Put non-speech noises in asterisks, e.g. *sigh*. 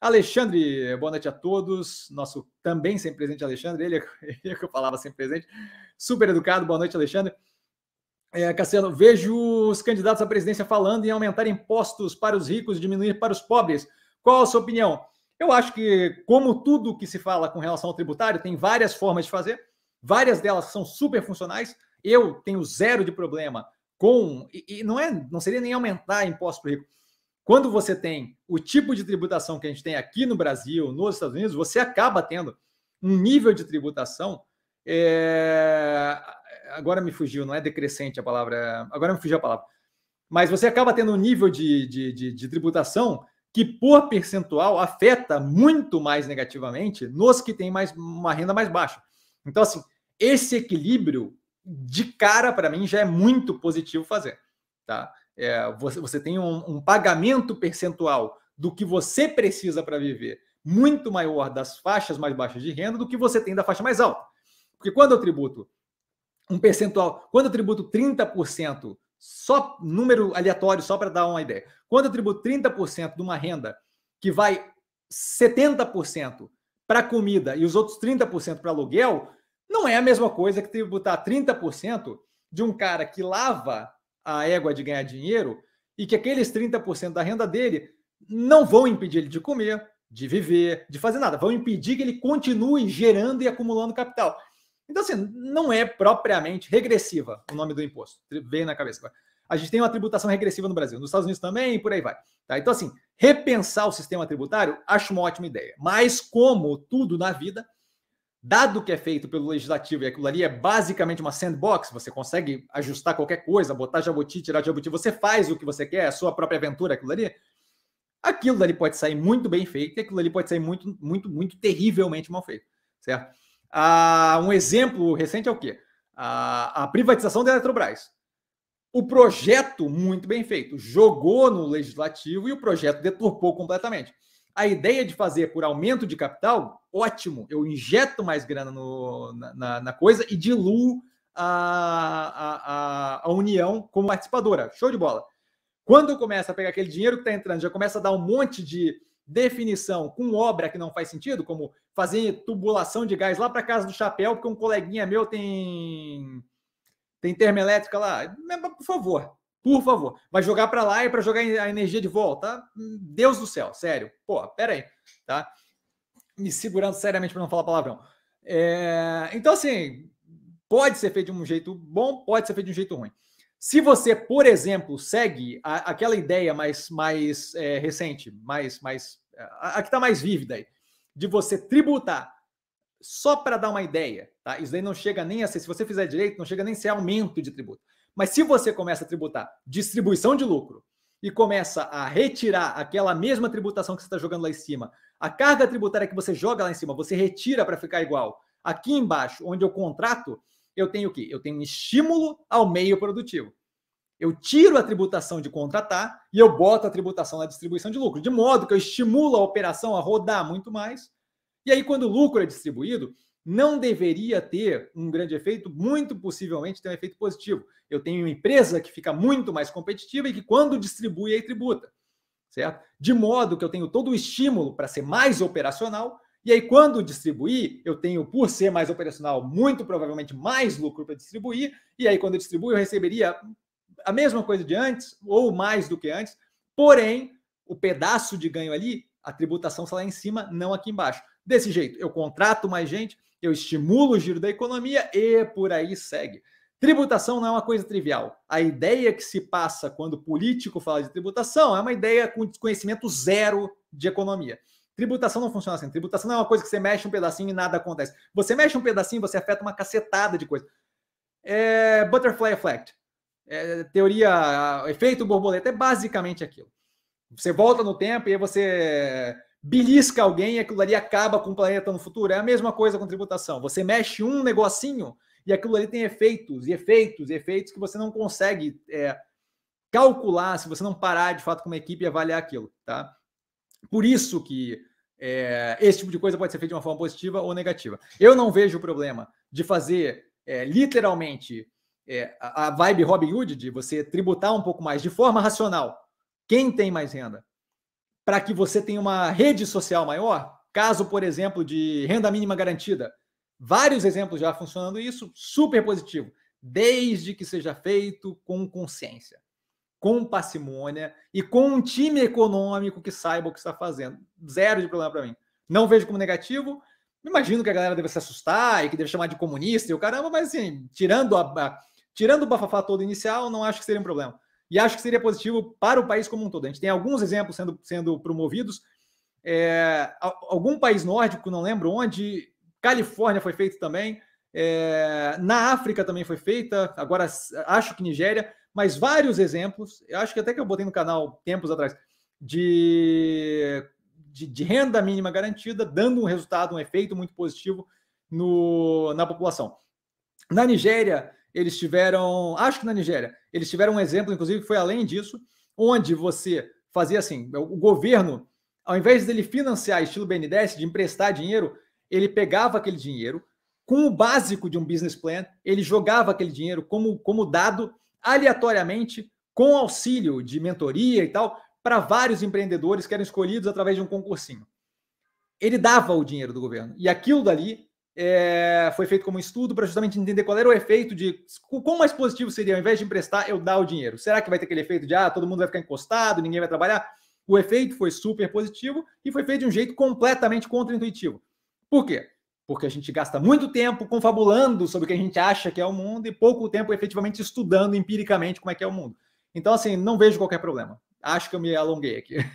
Alexandre, boa noite a todos. Nosso também sempre presente Alexandre, ele é, *laughs* ele é que eu falava sempre presente. Super educado, boa noite, Alexandre. É, Cassiano, vejo os candidatos à presidência falando em aumentar impostos para os ricos e diminuir para os pobres. Qual a sua opinião? Eu acho que, como tudo que se fala com relação ao tributário, tem várias formas de fazer, várias delas são super funcionais. Eu tenho zero de problema com. E, e não, é, não seria nem aumentar imposto para o rico. Quando você tem o tipo de tributação que a gente tem aqui no Brasil, nos Estados Unidos, você acaba tendo um nível de tributação. É... Agora me fugiu, não é decrescente a palavra. Agora me fugiu a palavra. Mas você acaba tendo um nível de, de, de, de tributação que, por percentual, afeta muito mais negativamente nos que têm mais, uma renda mais baixa. Então, assim, esse equilíbrio, de cara, para mim, já é muito positivo fazer. Tá? É, você, você tem um, um pagamento percentual do que você precisa para viver muito maior das faixas mais baixas de renda do que você tem da faixa mais alta. Porque quando eu tributo um percentual, quando eu tributo 30% só número aleatório, só para dar uma ideia. Quando eu tributo 30% de uma renda que vai 70% para comida e os outros 30% para aluguel, não é a mesma coisa que tributar 30% de um cara que lava a égua de ganhar dinheiro e que aqueles 30% da renda dele não vão impedir ele de comer, de viver, de fazer nada, vão impedir que ele continue gerando e acumulando capital. Então, assim, não é propriamente regressiva o nome do imposto. Veio na cabeça. A gente tem uma tributação regressiva no Brasil, nos Estados Unidos também e por aí vai. Tá? Então, assim, repensar o sistema tributário, acho uma ótima ideia. Mas, como tudo na vida, dado que é feito pelo legislativo e aquilo ali é basicamente uma sandbox, você consegue ajustar qualquer coisa, botar jabuti, tirar jabuti, você faz o que você quer, a sua própria aventura, aquilo ali. Aquilo ali pode sair muito bem feito e aquilo ali pode sair muito, muito, muito terrivelmente mal feito, certo? Ah, um exemplo recente é o quê? Ah, a privatização da Eletrobras. O projeto, muito bem feito, jogou no legislativo e o projeto deturpou completamente. A ideia de fazer por aumento de capital, ótimo. Eu injeto mais grana no, na, na, coisa e diluo a, a, a, União como participadora. Show de bola. Quando eu começo a pegar aquele dinheiro que está entrando, já começa a dar um monte de definição com obra que não faz sentido, como fazer tubulação de gás lá para casa do chapéu, porque um coleguinha meu tem tem termoelétrica lá. Por favor, por favor, vai jogar para lá e para jogar a energia de volta. Deus do céu, sério. Pô, pera aí, tá? Me segurando seriamente para não falar palavrão. É... Então, assim, pode ser feito de um jeito bom, pode ser feito de um jeito ruim. Se você, por exemplo, segue a, aquela ideia mais, mais é, recente, mais, mais a, a que está mais vívida aí, de você tributar só para dar uma ideia, tá? Isso daí não chega nem a ser, se você fizer direito, não chega nem a ser aumento de tributo. Mas se você começa a tributar distribuição de lucro e começa a retirar aquela mesma tributação que você está jogando lá em cima, a carga tributária que você joga lá em cima, você retira para ficar igual. Aqui embaixo, onde eu contrato, eu tenho o quê? Eu tenho um estímulo ao meio produtivo. Eu tiro a tributação de contratar e eu boto a tributação na distribuição de lucro, de modo que eu estimulo a operação a rodar muito mais. E aí, quando o lucro é distribuído, não deveria ter um grande efeito, muito possivelmente tem um efeito positivo. Eu tenho uma empresa que fica muito mais competitiva e que, quando distribui, aí tributa. Certo? De modo que eu tenho todo o estímulo para ser mais operacional e aí, quando distribuir, eu tenho, por ser mais operacional, muito provavelmente mais lucro para distribuir. E aí, quando eu distribuo, eu receberia a mesma coisa de antes, ou mais do que antes. Porém, o pedaço de ganho ali, a tributação está lá em cima, não aqui embaixo. Desse jeito, eu contrato mais gente, eu estimulo o giro da economia e por aí segue. Tributação não é uma coisa trivial. A ideia que se passa quando o político fala de tributação é uma ideia com desconhecimento zero de economia. Tributação não funciona assim. Tributação não é uma coisa que você mexe um pedacinho e nada acontece. Você mexe um pedacinho, você afeta uma cacetada de coisa. É butterfly effect. É, teoria, efeito borboleta, é basicamente aquilo. Você volta no tempo e você belisca alguém e aquilo ali acaba com o planeta no futuro. É a mesma coisa com tributação. Você mexe um negocinho e aquilo ali tem efeitos e efeitos e efeitos que você não consegue é, calcular se você não parar de fato com uma equipe e avaliar aquilo, tá? Por isso que é, esse tipo de coisa pode ser feito de uma forma positiva ou negativa. Eu não vejo problema de fazer é, literalmente é, a vibe Robin Hood de você tributar um pouco mais de forma racional quem tem mais renda para que você tenha uma rede social maior. Caso, por exemplo, de renda mínima garantida. Vários exemplos já funcionando isso, super positivo, desde que seja feito com consciência, com parcimônia e com um time econômico que saiba o que está fazendo. Zero de problema para mim. Não vejo como negativo. Imagino que a galera deve se assustar e que deve chamar de comunista e o caramba, mas assim, tirando, a, a, tirando o bafafá todo inicial, não acho que seria um problema e acho que seria positivo para o país como um todo. A gente tem alguns exemplos sendo, sendo promovidos. É, algum país nórdico, não lembro onde, Califórnia foi feito também, é, na África também foi feita, agora acho que Nigéria, mas vários exemplos, eu acho que até que eu botei no canal tempos atrás, de, de, de renda mínima garantida, dando um resultado, um efeito muito positivo no, na população. Na Nigéria, eles tiveram, acho que na Nigéria, eles tiveram um exemplo, inclusive, que foi além disso, onde você fazia assim: o governo, ao invés dele financiar estilo BNDES, de emprestar dinheiro, ele pegava aquele dinheiro, com o básico de um business plan, ele jogava aquele dinheiro como, como dado aleatoriamente, com auxílio de mentoria e tal, para vários empreendedores que eram escolhidos através de um concursinho. Ele dava o dinheiro do governo. E aquilo dali é, foi feito como estudo para justamente entender qual era o efeito de quão mais positivo seria, ao invés de emprestar, eu dar o dinheiro. Será que vai ter aquele efeito de ah, todo mundo vai ficar encostado, ninguém vai trabalhar? O efeito foi super positivo e foi feito de um jeito completamente contraintuitivo. Por quê? Porque a gente gasta muito tempo confabulando sobre o que a gente acha que é o mundo e pouco tempo efetivamente estudando empiricamente como é que é o mundo. Então, assim, não vejo qualquer problema. Acho que eu me alonguei aqui. *laughs*